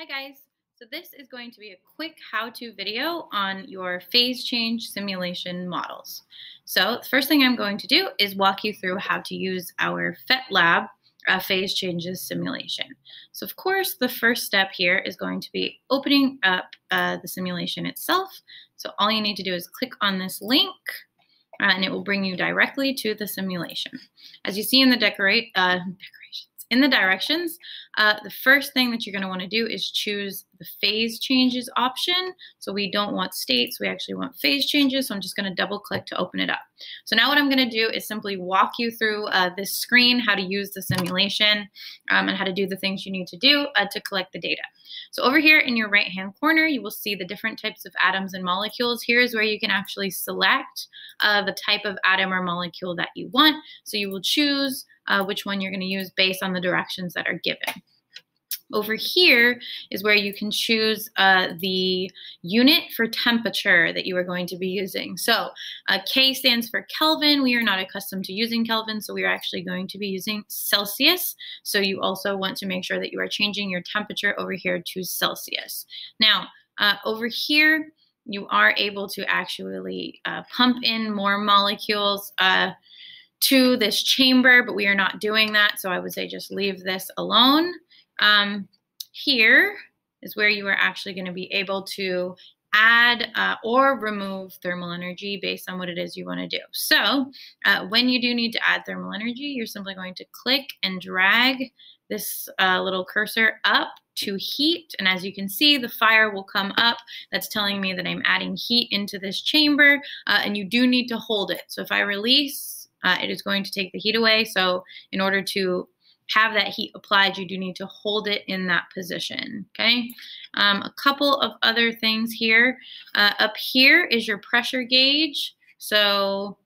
Hi guys. So this is going to be a quick how-to video on your phase change simulation models. So the first thing I'm going to do is walk you through how to use our PhET uh, phase changes simulation. So of course, the first step here is going to be opening up uh, the simulation itself. So all you need to do is click on this link uh, and it will bring you directly to the simulation. As you see in the decorate, uh, in the directions, uh, the first thing that you're going to want to do is choose the phase changes option. So we don't want states, we actually want phase changes. So I'm just going to double click to open it up. So now what I'm going to do is simply walk you through uh, this screen, how to use the simulation um, and how to do the things you need to do uh, to collect the data. So over here in your right hand corner, you will see the different types of atoms and molecules. Here's where you can actually select uh, the type of atom or molecule that you want. So you will choose uh, which one you're going to use based on the directions that are given. Over here is where you can choose uh, the unit for temperature that you are going to be using. So uh, K stands for Kelvin. We are not accustomed to using Kelvin, so we are actually going to be using Celsius. So you also want to make sure that you are changing your temperature over here to Celsius. Now, uh, over here, you are able to actually uh, pump in more molecules. Uh, to this chamber, but we are not doing that. So I would say just leave this alone. Um, here is where you are actually going to be able to add uh, or remove thermal energy based on what it is you want to do. So uh, when you do need to add thermal energy, you're simply going to click and drag this uh, little cursor up to heat. And as you can see, the fire will come up. That's telling me that I'm adding heat into this chamber uh, and you do need to hold it. So if I release uh, it is going to take the heat away. So in order to have that heat applied, you do need to hold it in that position, okay? Um, a couple of other things here. Uh, up here is your pressure gauge. So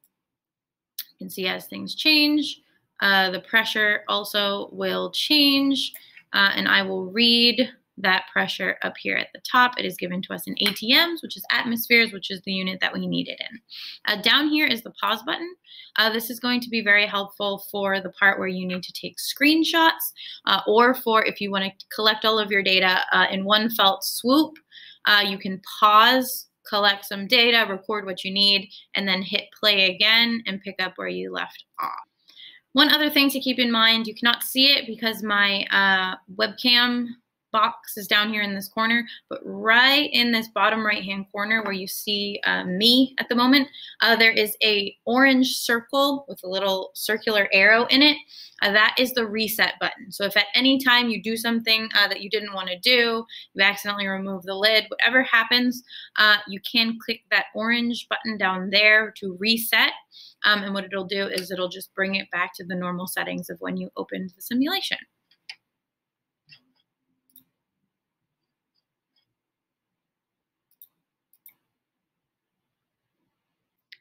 you can see as things change, uh, the pressure also will change, uh, and I will read that pressure up here at the top. It is given to us in ATMs, which is atmospheres, which is the unit that we need it in. Uh, down here is the pause button. Uh, this is going to be very helpful for the part where you need to take screenshots uh, or for if you want to collect all of your data uh, in one felt swoop. Uh, you can pause, collect some data, record what you need, and then hit play again and pick up where you left off. One other thing to keep in mind, you cannot see it because my uh, webcam box is down here in this corner, but right in this bottom right hand corner where you see uh, me at the moment, uh, there is a orange circle with a little circular arrow in it. Uh, that is the reset button. So if at any time you do something uh, that you didn't want to do, you accidentally remove the lid, whatever happens, uh, you can click that orange button down there to reset. Um, and what it'll do is it'll just bring it back to the normal settings of when you opened the simulation.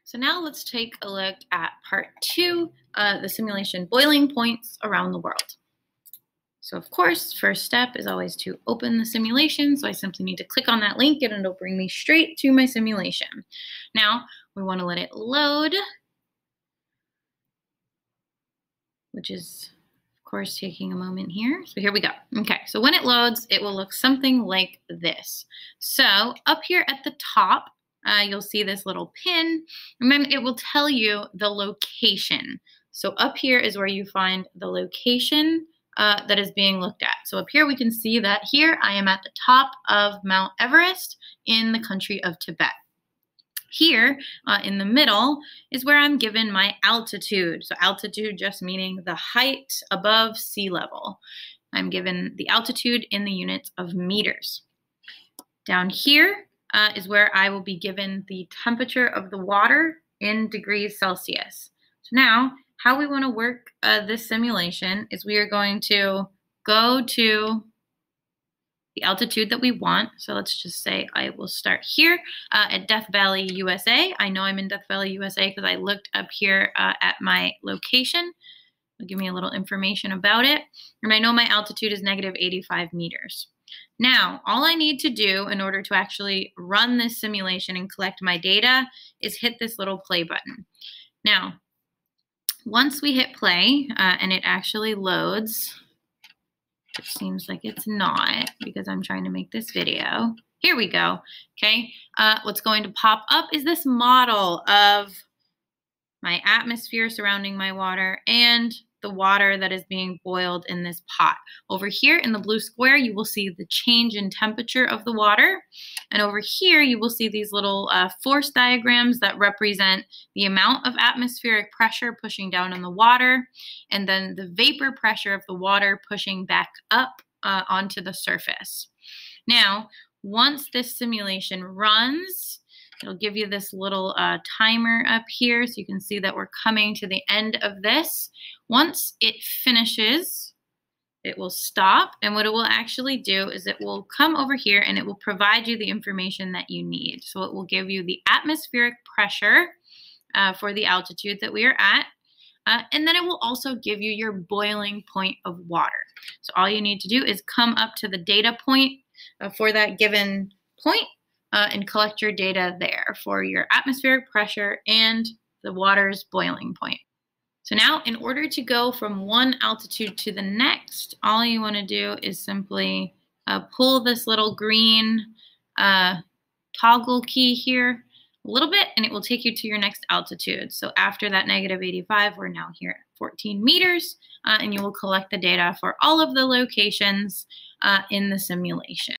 So now let's take a look at part two, uh, the simulation boiling points around the world. So of course, first step is always to open the simulation. So I simply need to click on that link and it'll bring me straight to my simulation. Now we want to let it load, which is of course taking a moment here. So here we go. Okay, so when it loads, it will look something like this. So up here at the top, uh, you'll see this little pin, and then it will tell you the location. So up here is where you find the location uh, that is being looked at. So up here we can see that here I am at the top of Mount Everest in the country of Tibet. Here uh, in the middle is where I'm given my altitude. So altitude just meaning the height above sea level. I'm given the altitude in the units of meters. Down here uh, is where I will be given the temperature of the water in degrees Celsius. So now, how we want to work uh, this simulation is we are going to go to the altitude that we want. So let's just say I will start here uh, at Death Valley, USA. I know I'm in Death Valley, USA because I looked up here uh, at my location. It'll give me a little information about it. And I know my altitude is negative 85 meters. Now, all I need to do in order to actually run this simulation and collect my data is hit this little play button. Now, once we hit play uh, and it actually loads, It seems like it's not because I'm trying to make this video. Here we go. Okay, uh, what's going to pop up is this model of my atmosphere surrounding my water and the water that is being boiled in this pot. Over here in the blue square, you will see the change in temperature of the water. And over here, you will see these little uh, force diagrams that represent the amount of atmospheric pressure pushing down on the water, and then the vapor pressure of the water pushing back up uh, onto the surface. Now, once this simulation runs, It'll give you this little uh, timer up here so you can see that we're coming to the end of this. Once it finishes, it will stop and what it will actually do is it will come over here and it will provide you the information that you need. So it will give you the atmospheric pressure uh, for the altitude that we are at. Uh, and then it will also give you your boiling point of water. So all you need to do is come up to the data point uh, for that given point uh, and collect your data there for your atmospheric pressure and the water's boiling point. So now in order to go from one altitude to the next, all you want to do is simply uh, pull this little green uh, toggle key here a little bit and it will take you to your next altitude. So after that negative 85, we're now here at 14 meters uh, and you will collect the data for all of the locations uh, in the simulation.